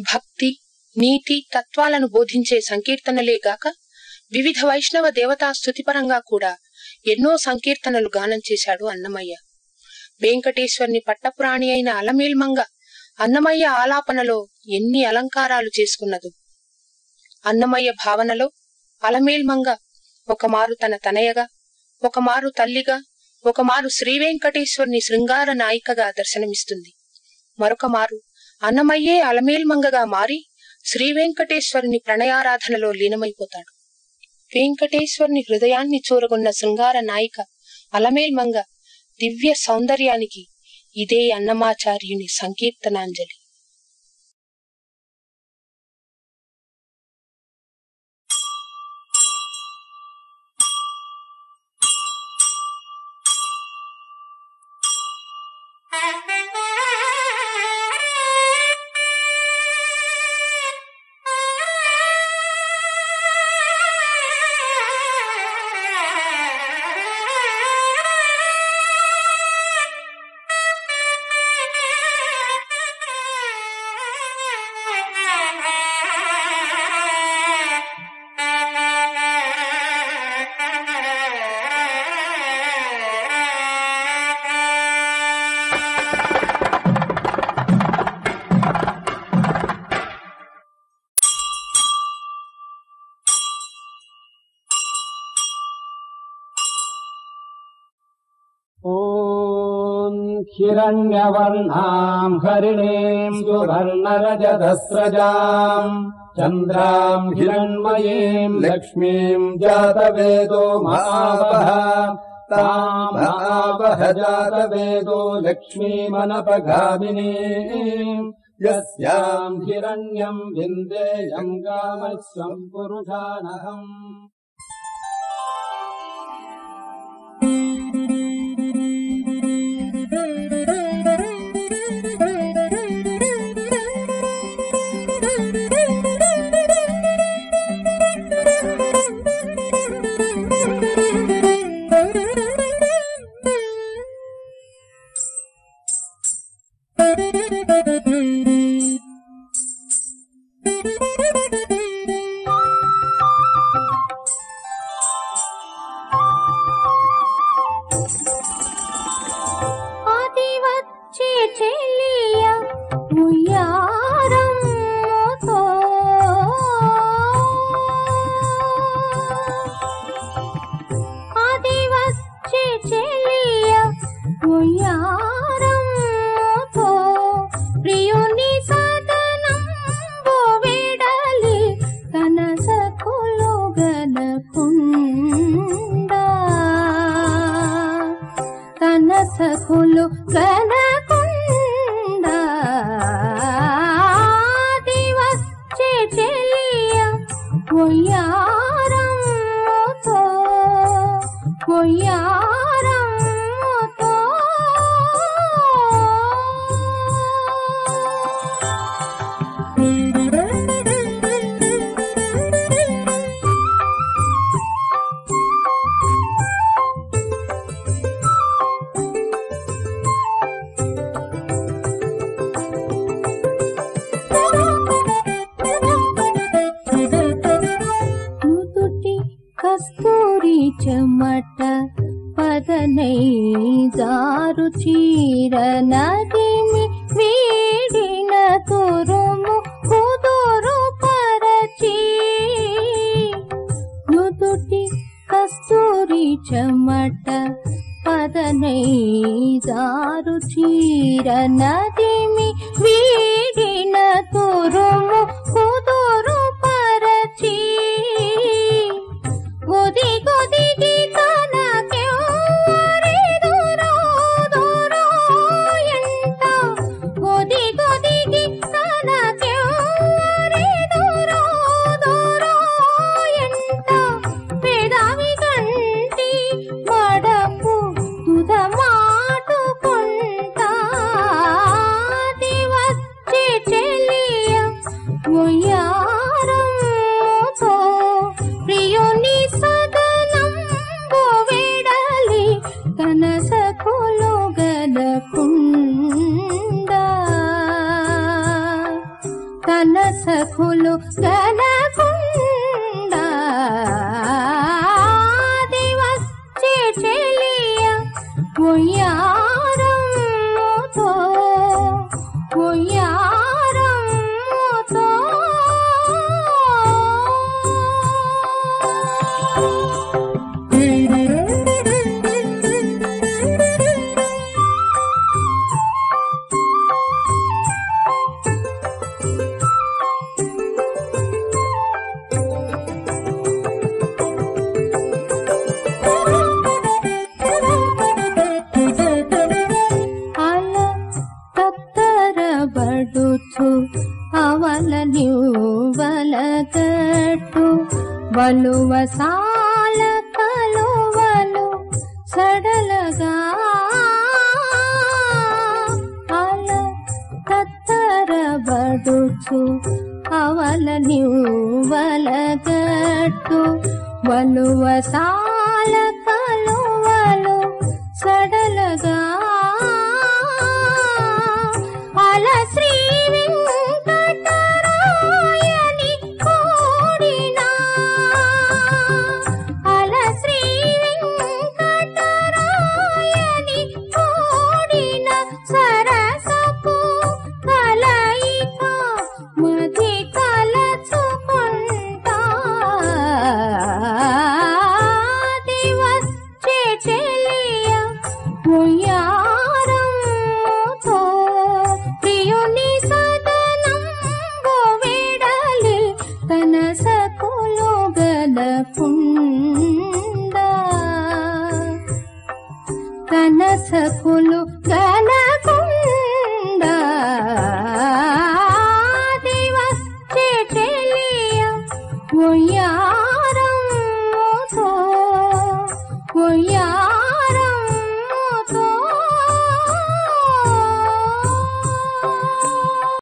భక్తి నీతి తత్వాలను బోధించే సంకీర్తనలే గాక వివిధ వైష్ణవ దేవతా స్థుతిపరంగా కూడా ఎన్నో సంకీర్తనలు గానం చేశాడు అన్నమయ్య. వెంకటేశ్వర్ని పట్టపురాణి అయిన అలమేల్మంగ అన్నమయ్య ఆలాపనలో ఎన్ని అలంకారాలు చేసుకున్నదు. అన్నమయ్య భావనలో అలమేల్మంగ ఒకమారు తన తనయగా ఒకమారు తల్లిగా ఒకమారు శ్రీవెంకటేశ్వర్ని శృంగార నాయికగా దర్శనమిస్తుంది. మరొక మారు అన్నమయ్యే అలమేల్మంగగా మారి శ్రీ వెంకటేశ్వరుని ప్రణయారాధనలో లీనమైపోతాడు. వెంకటేశ్వరుని హృదయాన్ని చూరగొన్న శృంగార నాయిక అలమేల్మంగ దివ్య సౌందర్యానికి ఇదే అన్నమాచార్యుని సంకీర్తనాంజలి. हिरण्यवर्णाम् हरिणीम् सुवर्णरजतस्रजाम् चन्द्राम् हिरण्मयीम् लक्ष्मीम् जातवेदो महावः ताम् महावः जातवेदो लक्ष्मीमनपगामिनीम् यस्याम् हिरण्यम् विन्देयम् कामस्वम् पुरुषानहम् do do do కనసకులు గనకుండా దివస్ చెలియ కొయ్యారమ్మతో కొయ్యారమ్మతో కస్తూరి చెమట పదనై జారు చీర నదిని వీడిన తురుము కుదురు పరచి. నుదుటి కస్తూరి చెమట పదనై జారు చీర నదిమి వీడిన తురుము తన సఖులు గనకుండా కడలగా. అల తత్తరబడుచు అవల నివ్వలగట్టు వలువ సాల తన సకులు గదపుండా తన సకులు గనకుండా దివచ్చే